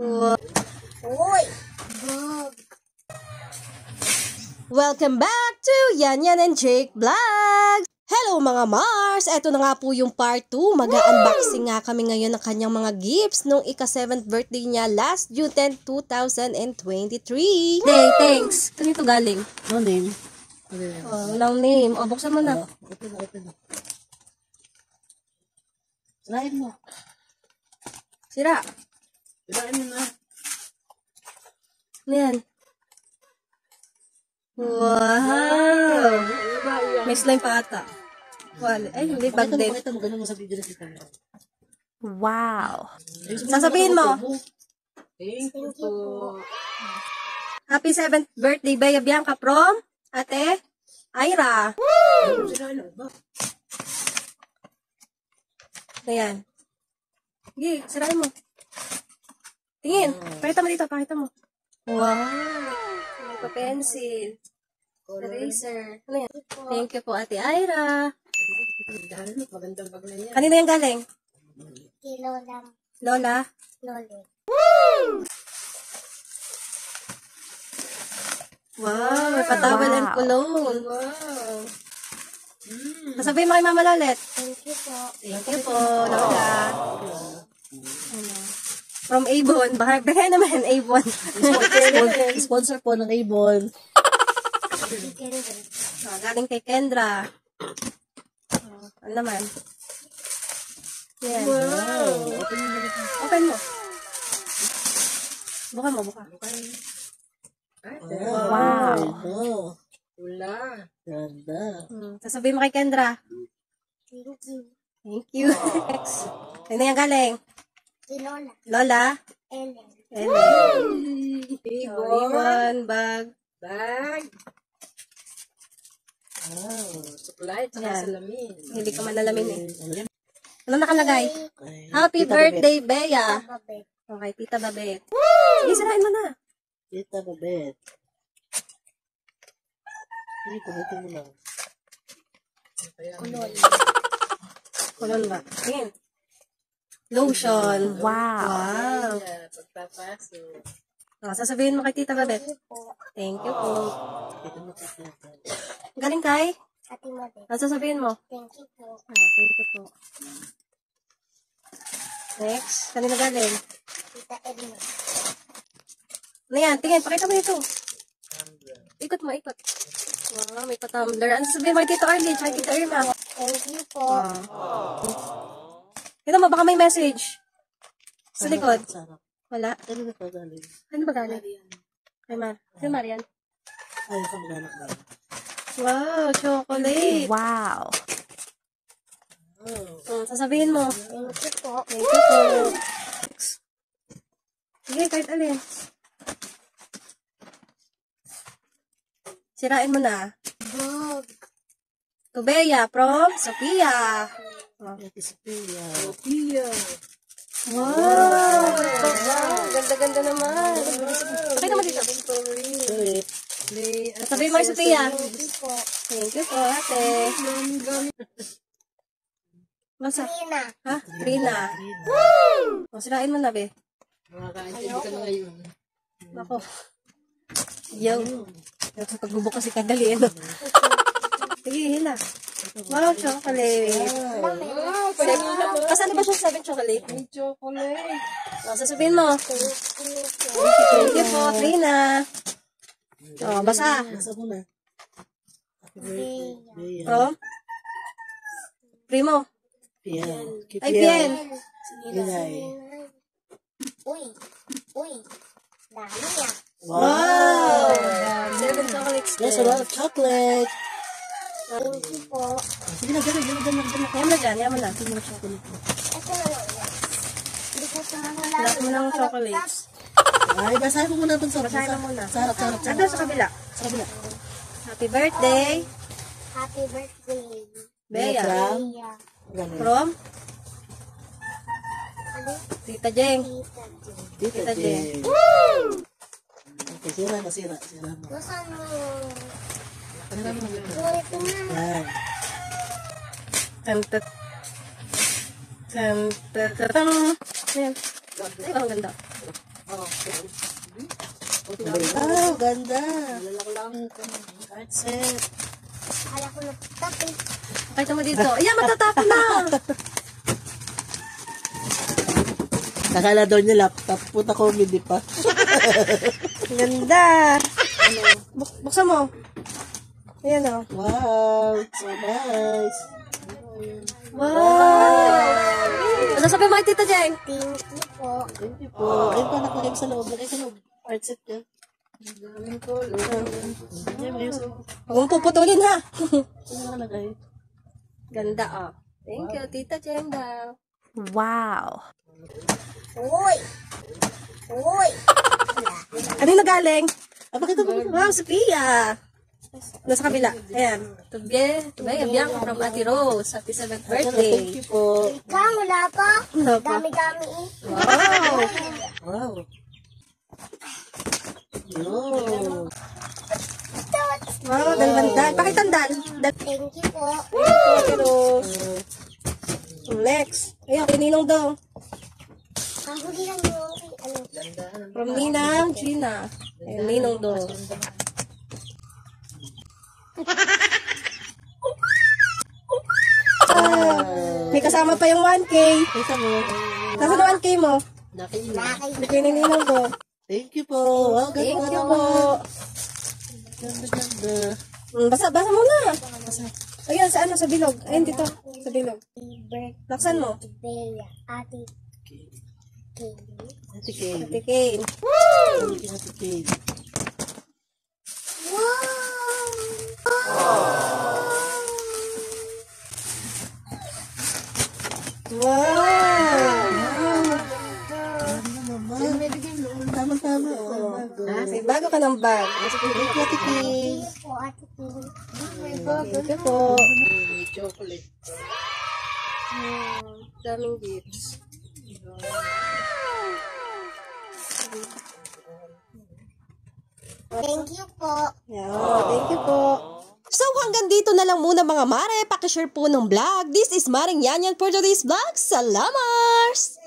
Uy! Bug! Welcome back to Yan Yan and Jake Vlogs! Hello mga Mars! Ito na nga po yung part 2. Mag-unboxing nga kami ngayon ng kanyang mga gifts nung ika-7th birthday niya last June 10, 2023. Hey, thanks! Kanito galing? No name. Oh, walang name. O, buksan mo na. Open na, open na. Mo. Sira. Try mo na. Ano yan? Wow! May slime pa ata. Wala. Ay, hindi. Bag din. pakita mo. Ganun mo sa video na kita. Wow! Sasabihin mo. Thank you po. Happy 7th birthday, Bea Bianca from Ate Ira. Ayan. Sige, sirain mo. Tingin. Pakita mo dito, pakita mo. Wow. May pa-pencil. Eraser. Ano yan? Thank you po, Ate Ira. Magandang bag na yan. Kanina yung galing? Kilo lang. Lola? Loli. Wow, may patawal and cologne. Wow. Sasabihin mo kay Mama Lolet. Thank you po. Thank you po, Lola. Ano? From Avon. Baka baka naman, Avon. Sponsor, sponsor po ng Avon. oh, galing kay Kendra. Oh, ano naman? Yan. Wow. Open mo. Buka mo, buka. Wow. Wala. Ganda. Hmm. Sasabihin mo kay Kendra. Thank you. Thank you. Ano yung galing? Kilola. Lola? Ellen. Ellen. Oh, Avon, bag. Bag. Wow. Supply. Tsaka Yan. salamin. Hindi ka malalamin eh. Ano nakalagay? Ay, Happy Tita birthday, Bea. Babet. Okay, Tita Babet. Sige, sirain mo na. Tita Babet. Hindi, pagdating mo lang. Kulol. Kulon ba? Tingin. Lotion. Wow. Wow. Yeah, pagpapasok. Oh, sasabihin mo kay Tita Babet. Thank you po. Galing kay? Ate Mabet. Ano sasabihin mo? Thank you po. Ah, thank you po. Next. Kanina galing. Tita Edna. Ano yan? Tingin, pakita mo ito. Ikot mo, ikot. Wow, may pa-tumbler. Ano sasabihin mo kay Tito Arlie? Kay Tito Irma? Thank you po. Wow. Ito mo, baka may message. Sa likod. Wala. Ano pa galing? Ano ba galing? Kay Mar. Kay Marian. Ay, kamag-anak na. Wow, chocolate. Wow. Hmm, sasabihin mo. Thank you po. Thank you po. Sige, kahit alin. Sirain mo na. Bug. Tubeya from Sophia. Oh. Ate Sophia. Pia. Wow! Ganda-ganda naman. Pakita mo dito. Sorry. Sabihin mo kay Sophia. Thank you po. Thank you po, ate. Basta. Tina. Ha? Trina. O, sirain mo na, be. Makakaintindi ka na ngayon. Ako. Yo. Pagbubo kasi kadali, ano. Sige, hila. Wow, chocolate. Wow, Kasano ba siya seven chocolate? May chocolate. O, sasabihin mo. Thank you po. Po, Trina. O, basa. Nasa mo na. From? Primo. Pian. Ay, Bien. Linay. Uy. Uy. Dami na. Wow! Seven chocolates There's a lot of chocolate. Thank you po. Sige na, gano'n, gano'n, gano'n, gano'n. Yaman na dyan, yaman na. Ito na lang. Hindi ko tumahula. Lahat mo chocolates. Ay, basahin mo muna itong sarap. Basahin mo muna. Sarap, sarap, sarap. Ano sa kabila? Sa kabila. Happy birthday, Happy birthday. Bea. From? From Ano? Tita Jeng. Tita Jeng. Tita Tita Jeng. Sira na, sira. Sira mo. Nasaan mo? Tantat. Tantat. Ayan. Ay, ang ganda. Oh, ganda. Card set. Kaya ko na tapi. Pakita mo dito. Ayan, matatapon na. Nakala daw niya laptop. Puta ko, hindi pa. Ganda. Buk buksan mo. Ayan o. Wow, so nice. Wow! Ano sabi mo kay Tita Jeng? Thank you po. Thank you po. Ayun pa, nakulay sa loob. Lagay sa loob. Card set ka. Huwag puputulin ha. Ano nakalagay? Ganda oh. Thank you, Tita Jeng daw. Uy! Uy! Ano yung nagaling? Ah, bakit ako? Wow, Sophia! Nasa kabila. Ayan. Tubye, tubye, biyak from Ate Rose. Happy 7th birthday. Thank you po. Ikaw, wala pa. Dami-dami. Wow! Wow. No. Wow, dalbandan. Pakita ang dal. Dal. Thank you po. Ate Rose. Next. Ayun, kay Ninong daw. Kahuli lang yung. From Ninang, Gina. Ayun, Ninong daw. Ah, may kasama pa yung 1K. Isa mo. Nasaan ang 1K mo? Ni Ninong daw. Thank you po. Wow, Thank you po. Ganda, ganda. Mm, basa, basa muna. Ayun, sa ano, sa bilog. Ayun, dito. Sa bilog. Laksan mo. Bea. Ate. Kay. Ate Kay. Ate. Thank you, Ate Kay. Wow! Tama-tama. Oh, bago. May bago ka ng bag. Thank you, Ate Kay. Po, ate Kay. Thank you po. May chocolate. Hmm, daming gifts. Thank you po. Yeah, thank you po. So hanggang dito na lang muna mga mare. Pakishare po ng vlog. This is Maring Yanyan for today's vlog. Salamars!